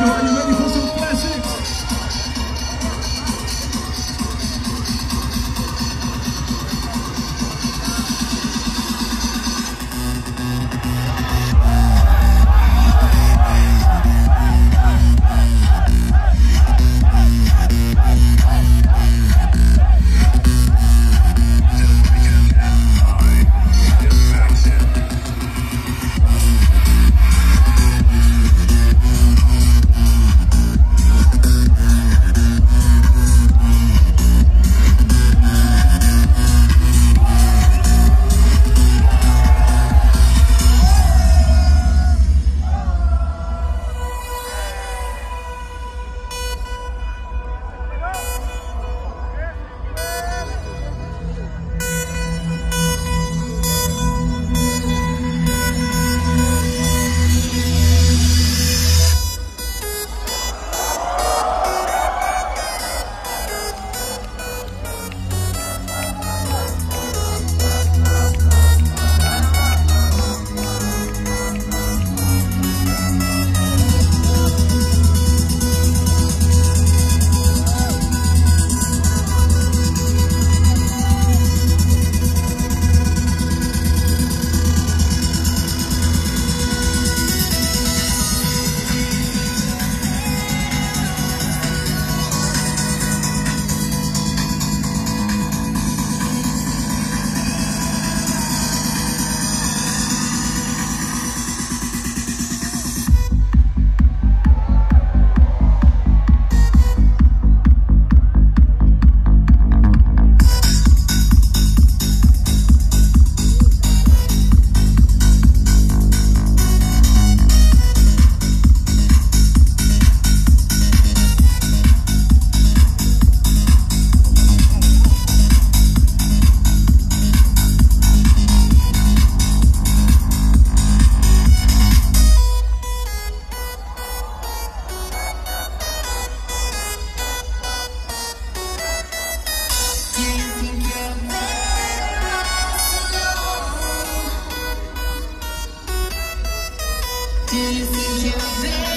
you you.